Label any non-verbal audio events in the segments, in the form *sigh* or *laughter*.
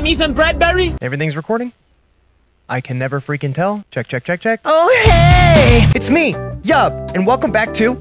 I'm Ethan Bradbury. Everything's recording? I can never freaking tell. Check, check, check, check. Oh, hey! It's me, Yub, and welcome back to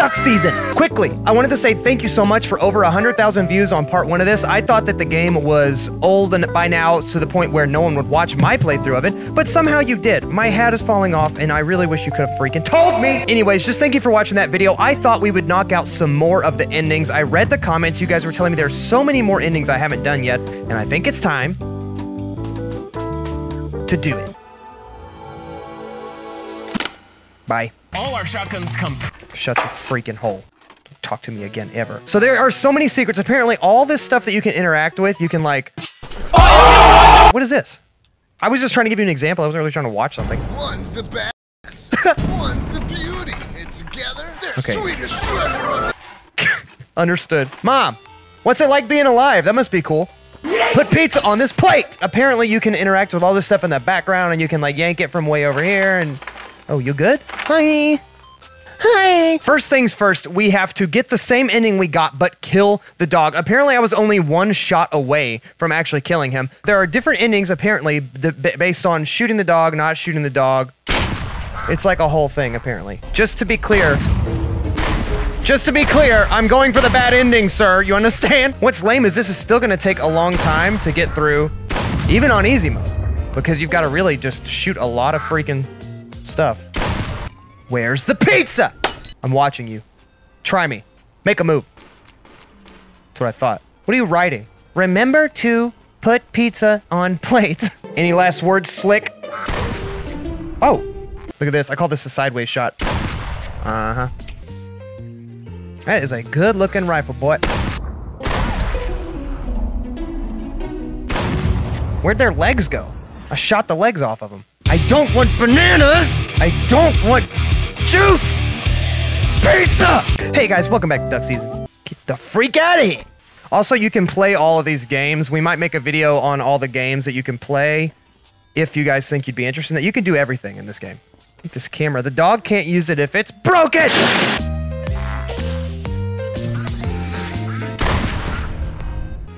Duck Season. Quickly, I wanted to say thank you so much for over 100,000 views on part one of this. I thought that the game was old and by now to the point where no one would watch my playthrough of it, but somehow you did. My hat is falling off, and I really wish you could have freaking told me. Anyways, just thank you for watching that video. I thought we would knock out some more of the endings. I read the comments. You guys were telling me there's so many more endings I haven't done yet, and I think it's time to do it. Bye. All our shotguns come. Shut your freaking hole. Don't talk to me again ever. So there are so many secrets. Apparently, all this stuff that you can interact with, you can like. Oh! What is this? I was just trying to give you an example. I wasn't really trying to watch something. One's the best, *laughs* one's the beauty, and together they're Okay. sweetest treasure *laughs* Understood. Mom, what's it like being alive? That must be cool. Put pizza on this plate. Apparently, you can interact with all this stuff in the background, and you can like yank it from way over here. And oh, you good? Hi. Hi. First things first, we have to get the same ending we got, but kill the dog. Apparently, I was only one shot away from actually killing him. There are different endings, apparently, based on shooting the dog, not shooting the dog. It's like a whole thing, apparently. Just to be clear, just to be clear, I'm going for the bad ending, sir. You understand? *laughs* What's lame is this is still gonna take a long time to get through, even on easy mode, because you've got to really just shoot a lot of freaking stuff. Where's the pizza? I'm watching you. Try me. Make a move. That's what I thought. What are you writing? Remember to put pizza on plate. *laughs* Any last words, Slick? Oh, look at this. I call this a sideways shot. Uh huh. That is a good looking rifle, boy. Where'd their legs go? I shot the legs off of them. I don't want bananas! I don't want juice! Pizza! Hey guys, welcome back to Duck Season. Get the freak out of here! Also, you can play all of these games. We might make a video on all the games that you can play if you guys think you'd be interested in that. You can do everything in this game. This camera. The dog can't use it if it's broken!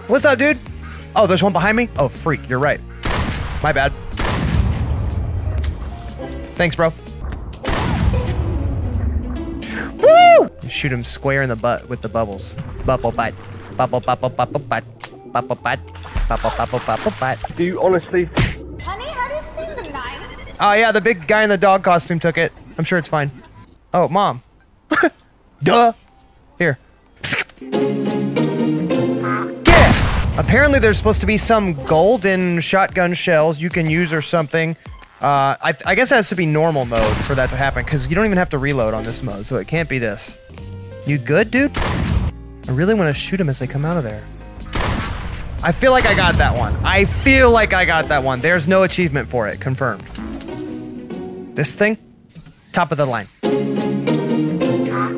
What's up, dude? Oh, there's one behind me? Oh, freak, you're right. My bad. Thanks, bro. Woo! Shoot him square in the butt with the bubbles. Bubble butt. Bubble, bubble, bubble butt. Bubble butt. Bubble, bubble, bubble butt. Do you honestly Honey, how have you seen the knife? Oh, yeah, the big guy in the dog costume took it. I'm sure it's fine. Oh, mom. *laughs* Duh. Here. Yeah. Apparently, there's supposed to be some golden shotgun shells you can use or something. Uh, I, I guess it has to be normal mode for that to happen because you don't even have to reload on this mode, so it can't be this. You good, dude? I really want to shoot them as they come out of there. I feel like I got that one. I feel like I got that one. There's no achievement for it. Confirmed. This thing? Top of the line.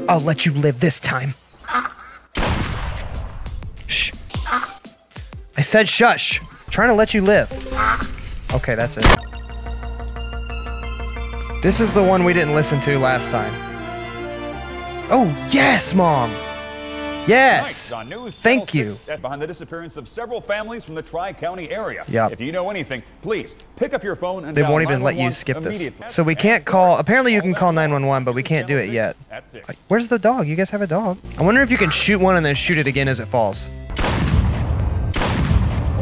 I'll let you live this time. Shh. I said shush. trying to let you live. Okay, that's it. This is the one we didn't listen to last time. Oh, yes, Mom! Yes! News Thank you. behind the disappearance of several families from the Tri-County area. Yep. If you know anything, please pick up your phone and They won't even let you skip this. So we can't call. Apparently, you can call 911, but we can't do it yet. Where's the dog? You guys have a dog. I wonder if you can shoot one and then shoot it again as it falls.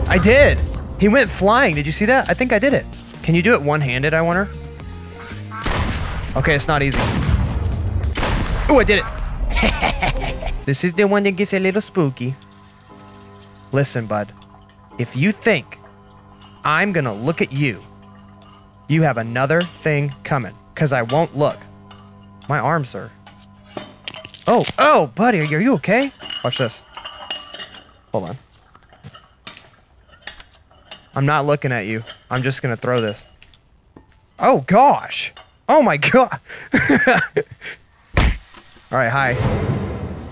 I did. He went flying. Did you see that? I think I did it. Can you do it one-handed, I wonder? Okay, it's not easy. Oh, I did it. *laughs* this is the one that gets a little spooky. Listen, bud. If you think I'm gonna look at you, you have another thing coming. Cause I won't look. My arms are. Oh, oh, buddy, are you okay? Watch this. Hold on. I'm not looking at you. I'm just gonna throw this. Oh gosh. Oh my god. All right, hi.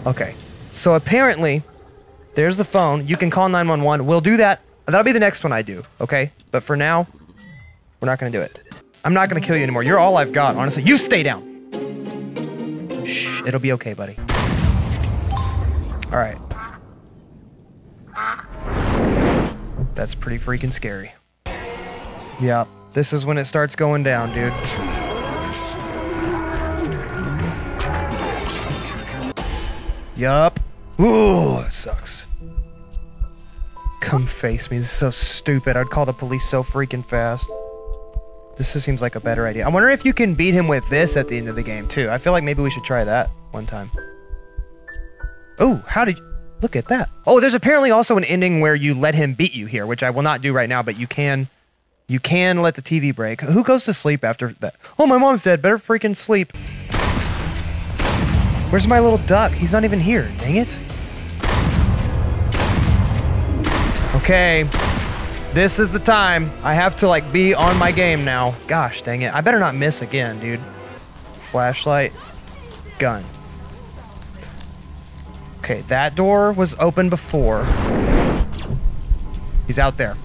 Okay. So apparently, there's the phone. You can call 911. We'll do that. That'll be the next one I do, okay? But for now, we're not gonna do it. I'm not gonna kill you anymore. You're all I've got, honestly. You stay down. Shh, it'll be okay, buddy. All right. That's pretty freaking scary. Yep. This is when it starts going down, dude. Yup. Ooh, it sucks. Come face me. This is so stupid. I'd call the police so freaking fast. This seems like a better idea. I wonder if you can beat him with this at the end of the game, too. I feel like maybe we should try that one time. Oh, how did. Look at that. Oh, there's apparently also an ending where you let him beat you here, which I will not do right now, but you can... You can let the TV break. Who goes to sleep after that? Oh, my mom's dead. Better freaking sleep. Where's my little duck? He's not even here. Dang it. Okay. This is the time. I have to like be on my game now. Gosh, dang it. I better not miss again, dude. Flashlight. Gun. Okay, that door was open before. He's out there.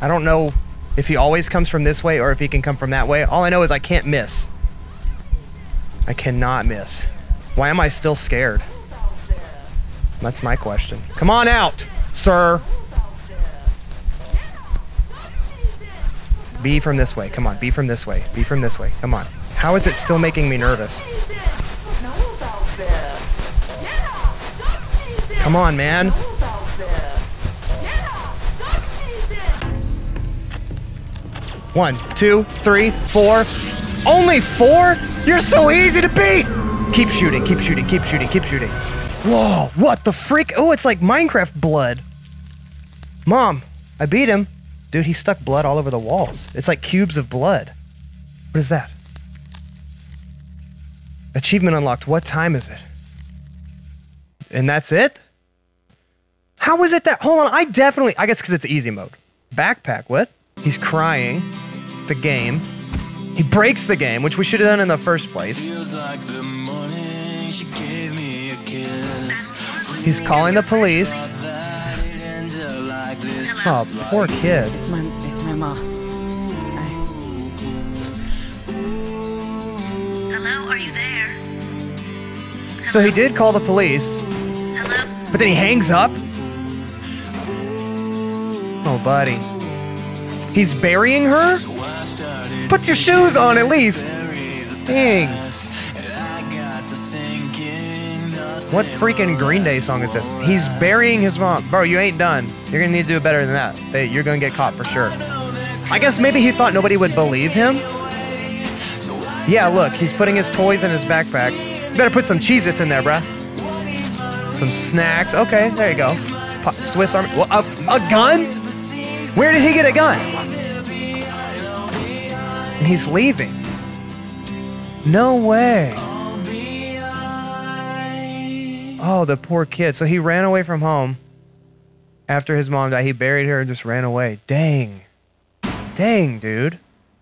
I don't know if he always comes from this way or if he can come from that way. All I know is I can't miss. I cannot miss. Why am I still scared? That's my question. Come on out, sir. Be from this way. Come on, be from this way. Be from this way. Come on. How is it still making me nervous? Come on, man. One, two, three, four. Only four? You're so easy to beat! Keep shooting, keep shooting, keep shooting, keep shooting. Whoa, what the freak? Oh, it's like Minecraft blood. Mom, I beat him. Dude, he stuck blood all over the walls. It's like cubes of blood. What is that? Achievement unlocked. What time is it? And that's it? How is it that? Hold on, I definitely. I guess because it's easy mode. Backpack, what? He's crying. The game. He breaks the game, which we should have done in the first place. He's calling the police. Oh, poor kid. It's my it's my mom. I, Hello, are you there? So he did call the police, Hello? but then he hangs up? Oh, buddy. He's burying her? Put your shoes on at least. Dang. What freaking Green Day song is this? He's burying his mom. Bro, you ain't done. You're gonna need to do better than that. Hey, You're gonna get caught for sure. I guess maybe he thought nobody would believe him. Yeah, look, he's putting his toys in his backpack. You better put some Cheez-Its in there, bruh. Some snacks. Okay, there you go. Swiss Army. Well, a, a gun? Where did he get a gun? He's leaving. No way. Oh, the poor kid. So he ran away from home after his mom died. He buried her and just ran away. Dang. Dang, dude.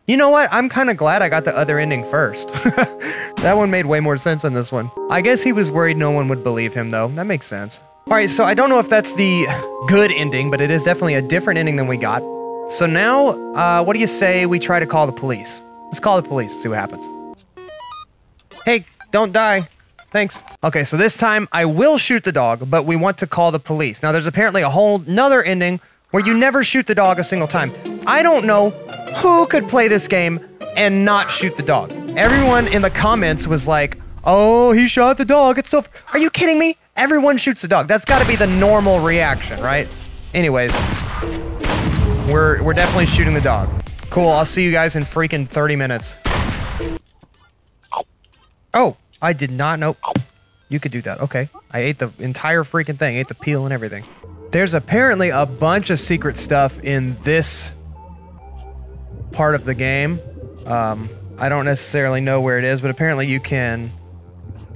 You know what? I'm kind of glad I got the other ending first. *laughs* that one made way more sense than this one. I guess he was worried no one would believe him, though. That makes sense. All right, so I don't know if that's the good ending, but it is definitely a different ending than we got. So now, uh, what do you say we try to call the police? Let's call the police, see what happens. Hey, don't die. Thanks. Okay, so this time I will shoot the dog, but we want to call the police. Now, there's apparently a whole nother ending where you never shoot the dog a single time. I don't know who could play this game and not shoot the dog. Everyone in the comments was like, oh, he shot the dog. It's so. Are you kidding me? Everyone shoots the dog. That's got to be the normal reaction, right? Anyways, we're, we're definitely shooting the dog. Cool, I'll see you guys in freaking 30 minutes. Oh, I did not know. You could do that. Okay. I ate the entire freaking thing, ate the peel and everything. There's apparently a bunch of secret stuff in this part of the game. Um, I don't necessarily know where it is, but apparently you can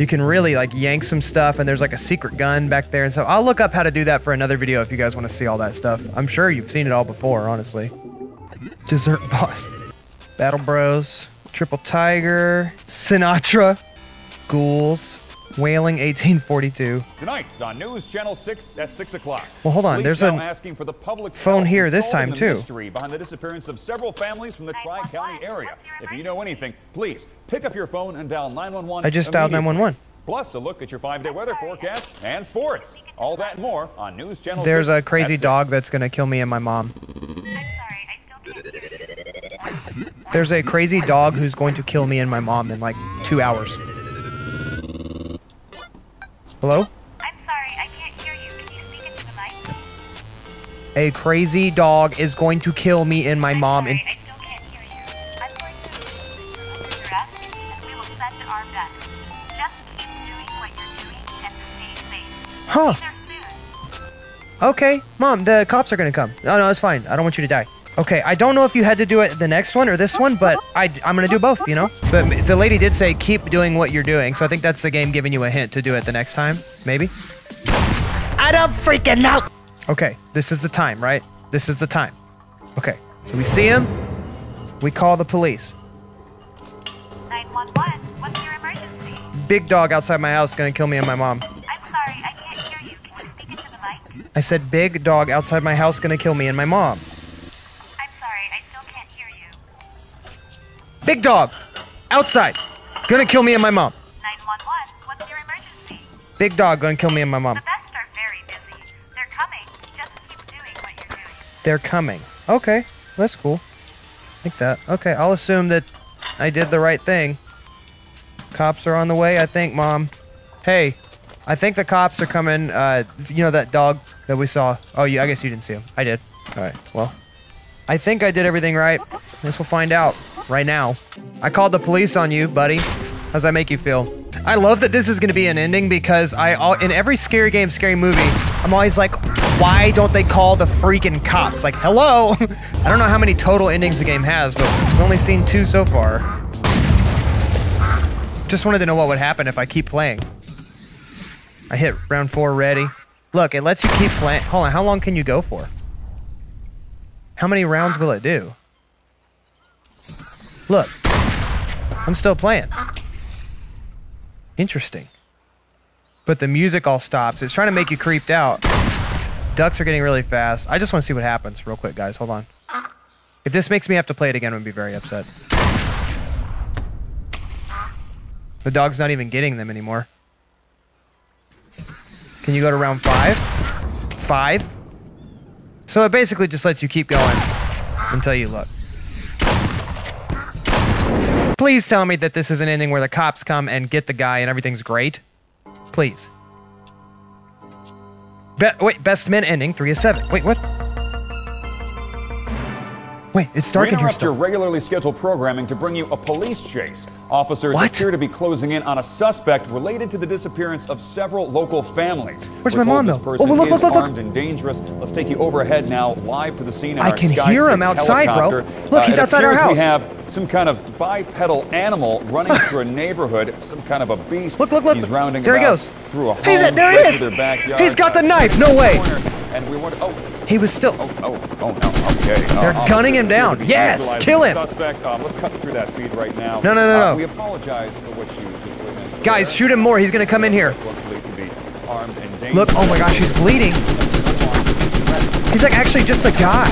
you can really like yank some stuff and there's like a secret gun back there and so I'll look up how to do that for another video if you guys want to see all that stuff. I'm sure you've seen it all before, honestly. Dessert boss. Battle Bros. Triple Tiger. Sinatra. Ghouls. Wailing 1842. Tonight on News Channel 6 at 6 o'clock. Well, hold on, Police there's a asking for the public's phone here this time, too. mystery behind the disappearance of several families from the Tri-County area. If you know anything, please pick up your phone and dial 911. I just dialed 911. Plus, a look at your five-day weather forecast and sports. All that and more on News Channel. There's 6 a crazy at dog 6. that's gonna kill me and my mom. I'm sorry, I still can't. There's a crazy dog who's going to kill me and my mom in like two hours. Hello? I'm sorry, I can't hear you. Can you speak into the mic? A crazy dog is going to kill me and my mom in. Sorry, I still can't hear you. I'm going to remove your dress, and we will send our best. Just keep doing what you're doing and stay safe. Huh. Okay, mom, the cops are gonna come. No, no, it's fine. I don't want you to die. Okay, I don't know if you had to do it the next one or this one, but I, am gonna do both, you know? But the lady did say keep doing what you're doing, so I think that's the game giving you a hint to do it the next time, maybe? I don't freaking know! Okay, this is the time, right? This is the time. Okay, so we see him, we call the police. 911, what's your emergency? Big dog outside my house gonna kill me and my mom. I'm sorry, I can't hear you. Can you speak into the mic? I said big dog outside my house gonna kill me and my mom. Big dog! Outside! Gonna kill me and my mom. 911, what's your emergency? Big dog gonna kill me and my mom. The best are very busy. They're coming. Just keep doing what you're doing. They're coming. Okay, that's cool. Like that. Okay, I'll assume that I did the right thing. Cops are on the way, I think, Mom. Hey, I think the cops are coming. Uh, you know that dog that we saw? Oh, you. I guess you didn't see him. I did. All right. Well, I think I did everything right. Guess we'll find out right now. I called the police on you, buddy. How's that make you feel? I love that this is going to be an ending because I all in every scary game, scary movie, I'm always like, why don't they call the freaking cops? Like, hello. *laughs* I don't know how many total endings the game has, but I've only seen two so far. Just wanted to know what would happen if I keep playing. I hit round four ready. Look, it lets you keep playing. Hold on, how long can you go for? How many rounds will it do? Look, I'm still playing. Interesting. But the music all stops. It's trying to make you creeped out. Ducks are getting really fast. I just want to see what happens real quick, guys. Hold on. If this makes me have to play it again, I'm going to be very upset. The dog's not even getting them anymore. Can you go to round five? Five? So it basically just lets you keep going until you look. Please tell me that this is an ending where the cops come and get the guy and everything's great. Please. Be- wait, best men ending, three of seven. Wait, what? Wait, it's dark We in here interrupt your regularly scheduled programming to bring you a police chase. Officers What? appear to be closing in on a suspect related to the disappearance of several local families. Where's We're my mom, though? person Oh, look, look, look, look. armed and dangerous. Let's take you overhead now, live to the scene. I can Sky hear him 6 outside, bro. helicopter. Look, he's it outside our house. We have some kind of bipedal animal running *laughs* through a neighborhood, some kind of a beast. Look, look, look. He's rounding There he goes. through a home, He's. There he right is. through their backyard, He's got the uh, knife. No way. And we wonder, oh, He was still. Oh, oh, oh no. Okay. Uh, They're gunning him down. Yes, kill him. Suspect. Um, let's cut through that feed right now. No, no, no, Uh, no. We apologize for what you just witnessed. Guys, there. shoot him more. He's gonna come in here. Was believed to be armed and Look, oh my gosh, he's bleeding. He's like actually just a guy.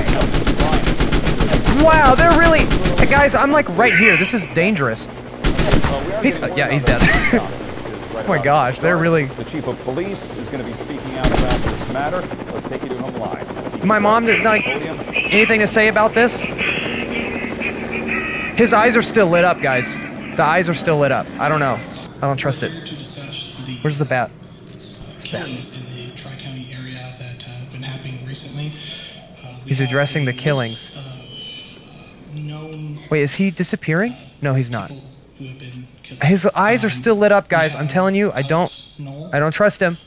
Wow, they're really. Hey, guys, I'm like right here. This is dangerous. He's- He's, yeah, he's dead. *laughs* oh my gosh, they're really- The chief of police is going to be speaking out about this matter. Let's take you to him live. My mom does not anything to say about this. His eyes are still lit up, guys. The eyes are still lit up. I don't know. I don't trust it. Where's the bat? It's bat. He's addressing the killings. Wait, is he disappearing? No, he's not. His eyes are still lit up, guys. I'm telling you, I don't. I don't trust him.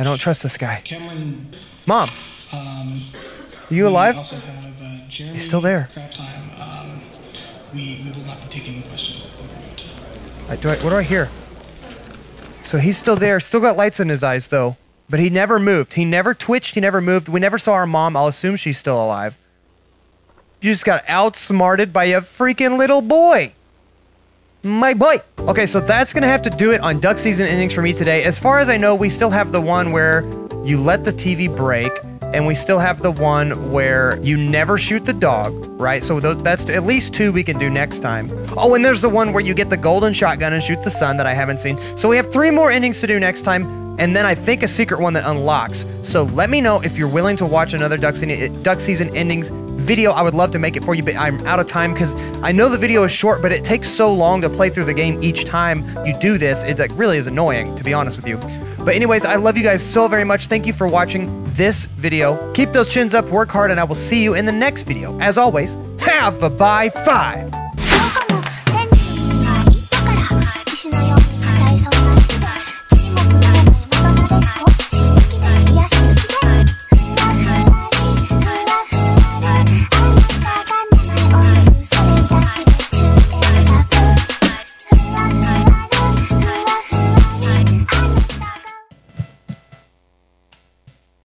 I don't trust this guy. Cameron. Mom, Um, are you alive? have uh. He's still there. Um, we, we will not be taking questions at the moment. I, do I, what do I hear? So he's still there. Still got lights in his eyes, though. But he never moved. He never twitched. He never moved. We never saw our mom. I'll assume she's still alive. You just got outsmarted by a freaking little boy. My boy. Okay, so that's going to have to do it on duck season endings for me today. As far as I know, we still have the one where you let the TV break, and we still have the one where you never shoot the dog, right? So those, that's at least two we can do next time. Oh, and there's the one where you get the golden shotgun and shoot the sun that I haven't seen. So we have three more endings to do next time, and then I think a secret one that unlocks. So let me know if you're willing to watch another duck season, duck season endings video. I would love to make it for you, but I'm out of time because I know the video is short, but it takes so long to play through the game each time you do this. It like really is annoying, to be honest with you. But anyways, I love you guys so very much. Thank you for watching this video. Keep those chins up, work hard, and I will see you in the next video. As always, have a bye five.